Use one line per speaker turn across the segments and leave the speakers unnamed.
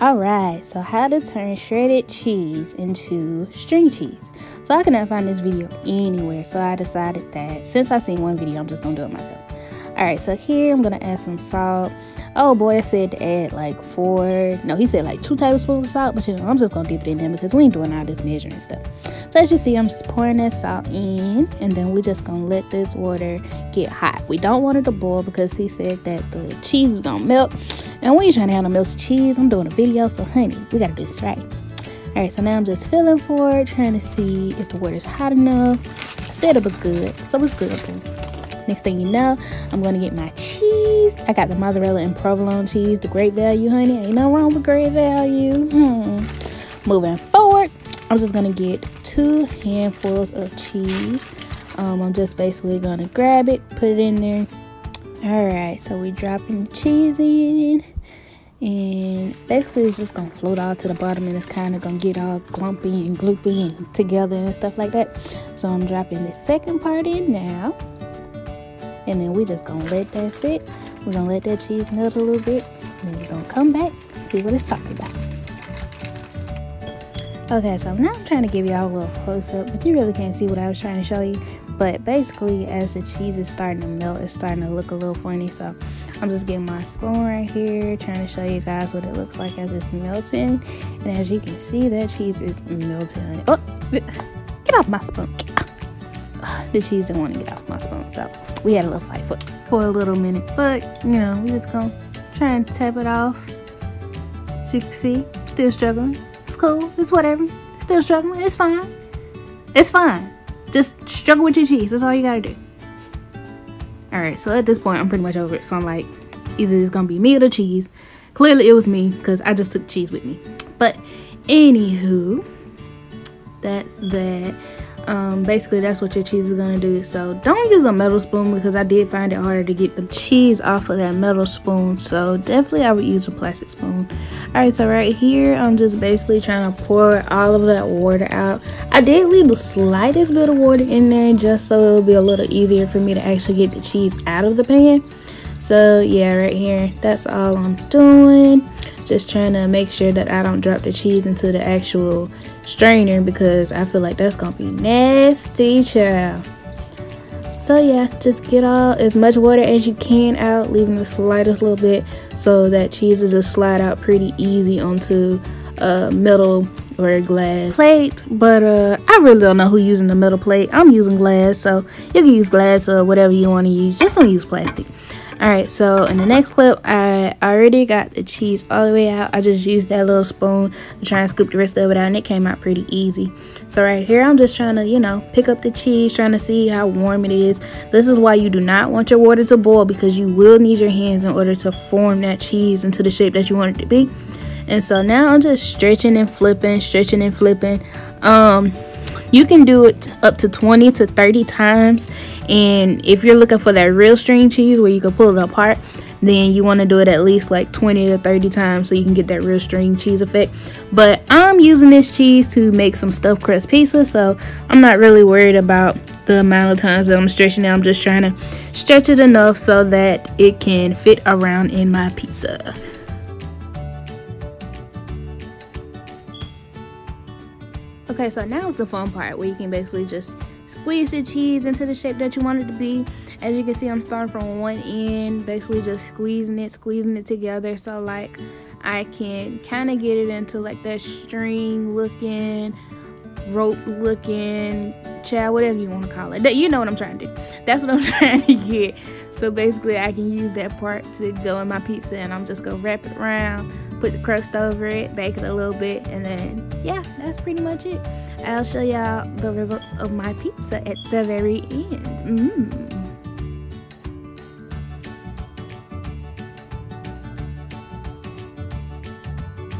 Alright, so how to turn shredded cheese into string cheese. So I couldn't find this video anywhere, so I decided that since I seen one video, I'm just gonna do it myself. Alright, so here I'm gonna add some salt. Oh boy, I said to add like four, no, he said like two tablespoons of salt, but you know, I'm just gonna dip it in there because we ain't doing all this measuring stuff. So as you see, I'm just pouring that salt in, and then we're just gonna let this water get hot. We don't want it to boil because he said that the cheese is gonna melt and you're trying to have melted cheese, I'm doing a video, so honey, we gotta do this right. Alright, so now I'm just feeling for it, trying to see if the water's hot enough. I said it was good, so it's good. Next thing you know, I'm gonna get my cheese. I got the mozzarella and provolone cheese, the great value, honey. Ain't no wrong with great value. Hmm. Moving forward, I'm just gonna get two handfuls of cheese. Um, I'm just basically gonna grab it, put it in there. All right, so we're dropping the cheese in and basically it's just gonna float all to the bottom and it's kind of gonna get all clumpy and gloopy and together and stuff like that. So i'm dropping the second part in now and then we just gonna let that sit. We're gonna let that cheese melt a little bit and then we're gonna come back see what it's talking about okay so now i'm trying to give y'all a little close-up but you really can't see what i was trying to show you but basically as the cheese is starting to melt it's starting to look a little funny so I'm just getting my spoon right here, trying to show you guys what it looks like as it's melting. And as you can see, that cheese is melting. Oh, get off my spoon. The cheese didn't want to get off my spoon, so we had a little fight for, for a little minute. But, you know, we just gonna try and tap it off. As you can see, still struggling. Cool, it's whatever. Still struggling, it's fine. It's fine. Just struggle with your cheese, that's all you gotta do. Alright, so at this point, I'm pretty much over it. So I'm like, either it's gonna be me or the cheese. Clearly, it was me because I just took cheese with me. But, anywho, that's that um, basically that's what your cheese is gonna do. So don't use a metal spoon because I did find it harder to get the cheese off of that metal spoon. So definitely I would use a plastic spoon. All right so right here I'm just basically trying to pour all of that water out. I did leave the slightest bit of water in there just so it'll be a little easier for me to actually get the cheese out of the pan. So yeah right here that's all I'm doing just trying to make sure that I don't drop the cheese into the actual strainer because I feel like that's gonna be nasty child. So yeah just get all as much water as you can out leaving the slightest little bit so that cheese will just slide out pretty easy onto a metal or glass. Plate but uh i really don't know who using the metal plate. I'm using glass so you can use glass or whatever you want to use. Just don't use plastic Alright, so in the next clip, I already got the cheese all the way out. I just used that little spoon to try and scoop the rest of it out, and it came out pretty easy. So right here, I'm just trying to, you know, pick up the cheese, trying to see how warm it is. This is why you do not want your water to boil, because you will need your hands in order to form that cheese into the shape that you want it to be. And so now I'm just stretching and flipping, stretching and flipping. Um, you can do it up to 20 to 30 times and if you're looking for that real string cheese where you can pull it apart then you want to do it at least like 20 to 30 times so you can get that real string cheese effect. But i'm using this cheese to make some stuffed crust pizza so i'm not really worried about the amount of times that i'm stretching it. I'm just trying to stretch it enough so that it can fit around in my pizza Okay, so now is the fun part where you can basically just squeeze the cheese into the shape that you want it to be. As you can see, I'm starting from one end, basically just squeezing it, squeezing it together. So like I can kind of get it into like that string looking, rope looking, child, whatever you want to call it. You know what I'm trying to do. That's what I'm trying to get. So basically I can use that part to go in my pizza and I'm just gonna wrap it around, put the crust over it, bake it a little bit, and then yeah, that's pretty much it. I'll show y'all the results of my pizza at the very end. Mm.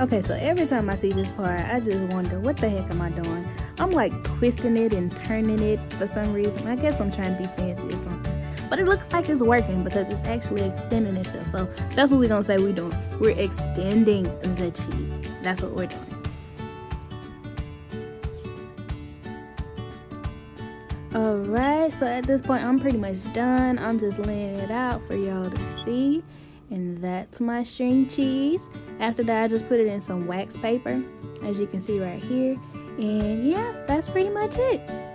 Okay, so every time I see this part, I just wonder what the heck am I doing? I'm like twisting it and turning it for some reason. I guess I'm trying to be fancy or something but it looks like it's working because it's actually extending itself. So that's what we're gonna say we're doing. We're extending the cheese. That's what we're doing. All right so at this point i'm pretty much done. I'm just laying it out for y'all to see and that's my string cheese. After that I just put it in some wax paper as you can see right here. And yeah that's pretty much it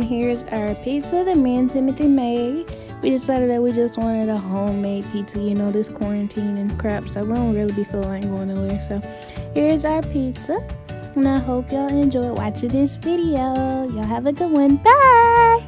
and here's our pizza that me and Timothy made. We decided that we just wanted a homemade pizza you know this quarantine and crap so we don't really be feeling like going nowhere. So here's our pizza and I hope y'all enjoyed watching this video. Y'all have a good one. Bye